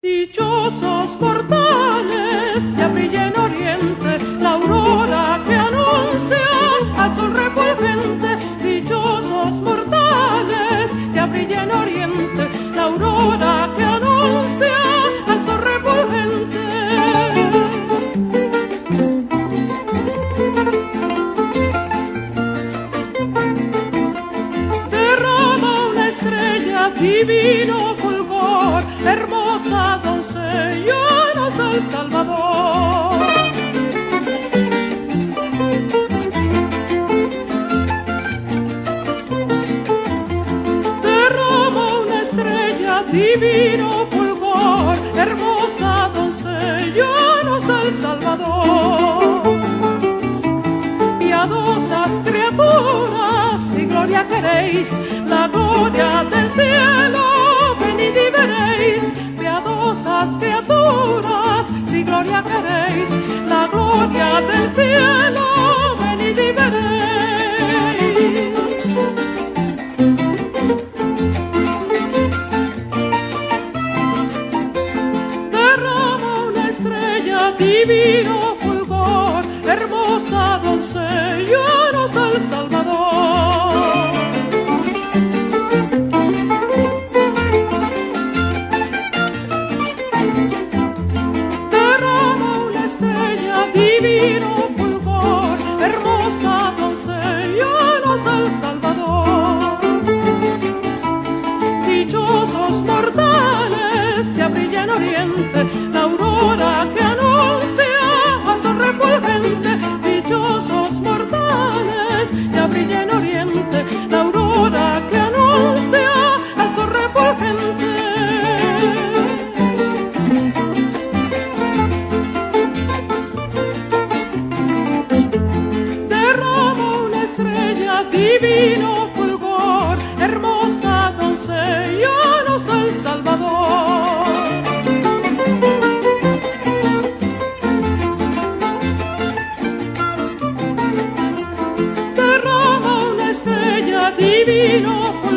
Dichosos portales ya brilla en oriente la aurora que anuncia al sol refulgente. Dichosos mortales ya brilla en oriente la aurora que anuncia al sol refulgente. Derrama una estrella divino hermosa doncella nos da el Salvador. Derrama una estrella divino fulgor, hermosa doncella nos da el Salvador. Piadosas criaturas, si gloria queréis, la gloria del cielo, divino fulgor, hermosa doncella nos da el Salvador. Derrama una estrella divino fulgor, hermosa doncella nos da el Salvador. Dichosos mortales ya brilla en oriente la aurora que divino fulgor, hermosa doncella nos da el Salvador. Derrama una estrella divino